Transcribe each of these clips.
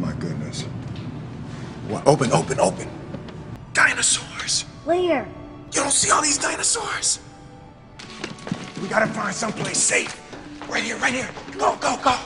my goodness. What? Open, open, open. Dinosaurs. Where? You don't see all these dinosaurs? We gotta find someplace safe. Right here, right here. Go, go, go.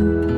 Thank